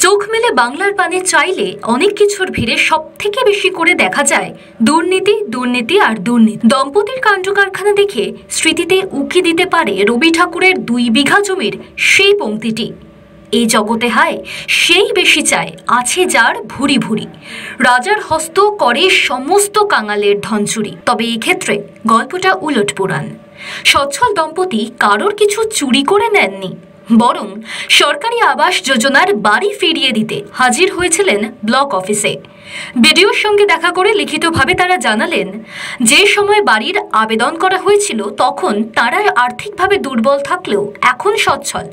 চোখ মেলে বাংলার পানে চাইলে অনেক কিছুর ভিড়ে সব থেকে বেশি করে দেখা যায় দুর্নীতি দুর্নীতি আর দুর্নীতি। দম্পতির কাণ্ড কারখানা দেখে স্মৃতিতে উকি দিতে পারে রবি ঠাকুরের দুই বিঘা জমির সেই পংক্তিটি। এই জগতে হায়, সেই বেশি চায়, আছে যার ভুরি ভুরি। রাজার হস্ত করে সমস্ত কাঙালের ধনচুরি। তবে এক্ষেত্রে গল্পটা উলট পুরাণ। সচ্ছল দম্পতি কারোর কিছু চুরি করে নেননি। বরং সরকারি আবাস যোজনার বাড়ি ফিরিয়ে দিতে হাজির হয়েছিলেন ব্লক অফিসে। বিডিওর সঙ্গে দেখা করে লিখিতভাবে তারা জানালেন, যে সময় বাড়ির আবেদন করা হয়েছিল তখন তারা আর্থিকভাবে দুর্বল থাকলেও এখন সচ্ছল।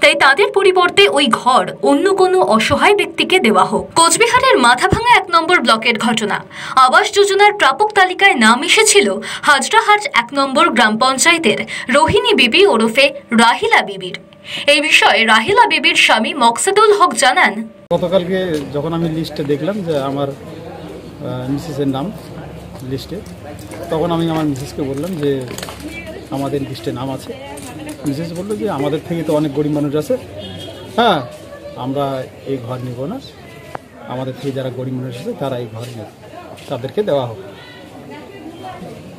তাই তাদের পরিবর্তে ওই ঘর অন্য কোনো অসহায় ব্যক্তিকে দেওয়া হোক। কোচবিহারের মাথাভাঙা এক নম্বর ব্লকের ঘটনা। আবাস যোজনার প্রাপক তালিকায় নাম এসেছিল হাজরাহাট এক নম্বর গ্রাম পঞ্চায়েতের রোহিণী বিবি ওরফে রাহিলা বিবির। এই বিষয়ে রাহিলা বিবির স্বামী মকসেদুল হক জানান। গতকালকে যখন আমি লিস্টে দেখলাম যে আমার মিসেসের নাম লিস্টে তখন আমি আমার মিসেসকে বললাম যে আমাদের লিস্টে নাম আছে। মিসেস বলল যে আমাদের থেকে তো অনেক গরিব মানুষ আছে। হ্যাঁ আমরা এই ঘর নিব না। আমাদের থেকে যারা গরিব মানুষ আছে তারা এই ঘর নেবে তাদেরকে দেওয়া হোক।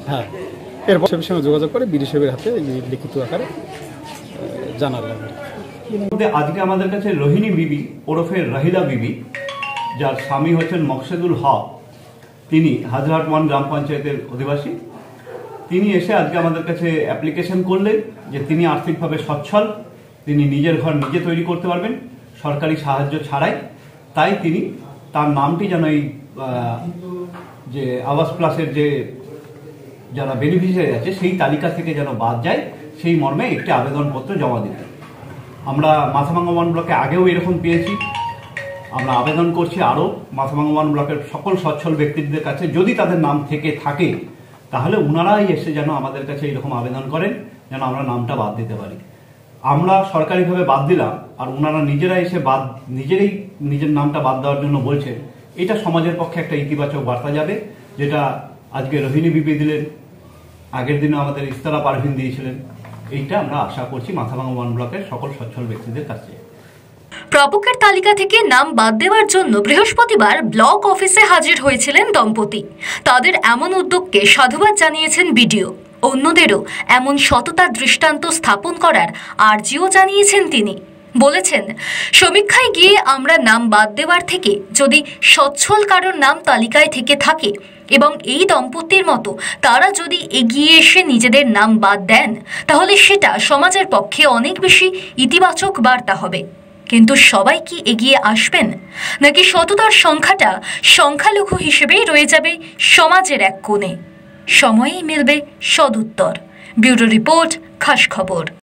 হ্যাঁ এরপর সঙ্গে যোগাযোগ করে সাহেবের হাতে লিখিত আকারে মধ্যে আজকে আমাদের কাছে রোহিণী বিবি, ওরফে রাহিলা বিবি, যার স্বামী হচ্ছেন মকসেদুল হক, তিনি হাজরহাট ওয়ান গ্রাম পঞ্চায়েতের অধিবাসী। তিনি এসে আজকে আমাদের কাছে অ্যাপ্লিকেশন করলেন যে তিনি আর্থিকভাবে সচ্ছল, তিনি নিজের ঘর নিজে তৈরি করতে পারবেন, সরকারি সাহায্য ছাড়াই। তাই তিনি তার নামটি যেন এই যে আবাস প্লাসের যে যারা বেনিফিশিয়ারি আছে, সেই তালিকা থেকে যেন বাদ যায়। সেই মর্মে একটি আবেদনপত্র জমা দিতে। আমরা মাথাভাঙ্গা ওয়ান ব্লকে আগেও এরকম পেয়েছি। আমরা আবেদন করছি আরও। মাথাভাঙ্গা ওয়ান ব্লকের সকল সচ্ছল ব্যক্তিদের কাছে যদি তাদের নাম থেকে থাকে, তাহলে ওনারাই এসে যেন আমাদের কাছে এরকম আবেদন করেন, যেন আমরা নামটা বাদ দিতে পারি। আমরা সরকারিভাবে বাদ দিলাম, আর ওনারা নিজেরা এসে বাদ, নিজেরাই নিজের নামটা বাদ দেওয়ার জন্য বলছেন। এটা সমাজের পক্ষে একটা ইতিবাচক বার্তা যাবে, যেটা আজকে রোহিণী বিপি দিলেন, আগের দিনে আমাদের ইস্তারা পারভিন দিয়েছিলেন। এইটা আমরা আশা করছি মাথাভাঙা ওয়ান ব্লকের সকল সচ্ছল ব্যক্তিদের কাছে। প্রাপকের তালিকা থেকে নাম বাদ দেওয়ার জন্য বৃহস্পতিবার ব্লক অফিসে হাজির হয়েছিলেন দম্পতি। তাদের এমন উদ্যোগকে সাধুবাদ জানিয়েছেন বিডিও। অন্যদেরও এমন সততার দৃষ্টান্ত স্থাপন করার আর্জিও জানিয়েছেন তিনি। বলেছেন, সমীক্ষায় গিয়ে আমরা নাম বাদ দেওয়ার থেকে, যদি সচ্ছল কারোর নাম তালিকায় থেকে থাকে এবং এই দম্পতির মতো তারা যদি এগিয়ে এসে নিজেদের নাম বাদ দেন, তাহলে সেটা সমাজের পক্ষে অনেক বেশি ইতিবাচক বার্তা হবে। কিন্তু সবাই কি এগিয়ে আসবেন? নাকি সততার সংখ্যাটা সংখ্যালঘু হিসেবেই রয়ে যাবে সমাজের এক কোণে? সময়েই মিলবে সদুত্তর। ব্যুরো রিপোর্ট, খাস খবর।